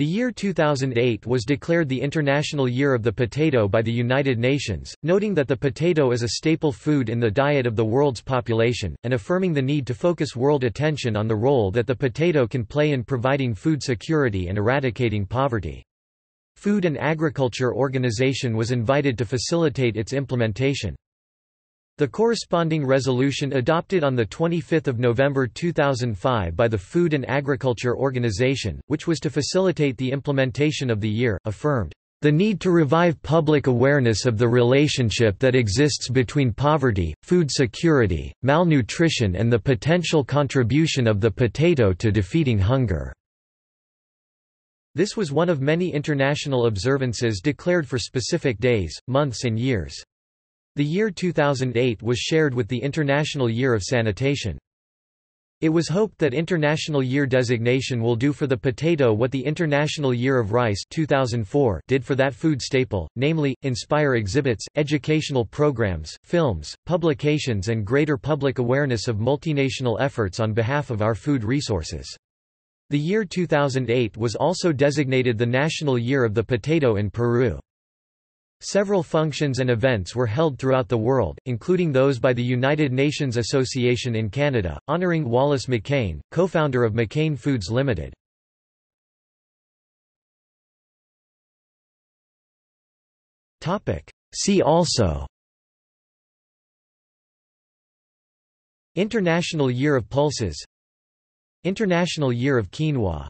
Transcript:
The year 2008 was declared the International Year of the Potato by the United Nations, noting that the potato is a staple food in the diet of the world's population, and affirming the need to focus world attention on the role that the potato can play in providing food security and eradicating poverty. Food and Agriculture Organization was invited to facilitate its implementation. The corresponding resolution adopted on 25 November 2005 by the Food and Agriculture Organization, which was to facilitate the implementation of the year, affirmed, "...the need to revive public awareness of the relationship that exists between poverty, food security, malnutrition and the potential contribution of the potato to defeating hunger." This was one of many international observances declared for specific days, months and years. The year 2008 was shared with the International Year of Sanitation. It was hoped that International Year designation will do for the potato what the International Year of Rice 2004 did for that food staple, namely, inspire exhibits, educational programs, films, publications and greater public awareness of multinational efforts on behalf of our food resources. The year 2008 was also designated the National Year of the Potato in Peru. Several functions and events were held throughout the world, including those by the United Nations Association in Canada, honouring Wallace McCain, co-founder of McCain Foods Limited. See also International Year of Pulses International Year of Quinoa